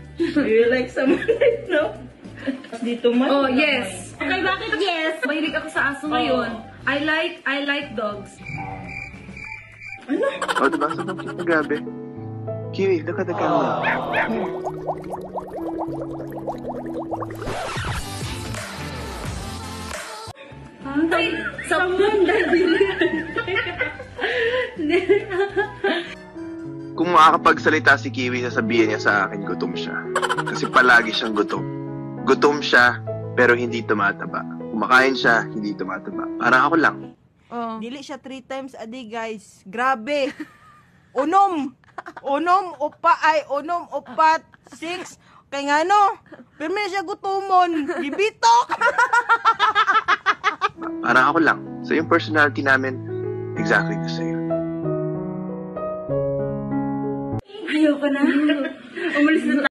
Do you like someone right now? Dito man. Oh, yes. Okay, bakit yes? Mahilig ako sa aso ngayon. I like, I like dogs. Ano? O, diba? Sobrang cute na grabe. Kiwi, look at the camera. Ay, someone that Kung makakapagsalita si Kiwi, sasabihin niya sa akin, gutom siya. Kasi palagi siyang gutom. Gutom siya, pero hindi tumataba. Kumakain siya, hindi tumataba. Parang ako lang. Oh. Dili siya three times a day, guys. Grabe. Unom. Unom, upa, ay, unom, upat, six. Kaya nga no, pero may siya gutumon. Bibitok. Parang ako lang. So yung personality namin, exactly the same. Ayoko na. Umalis na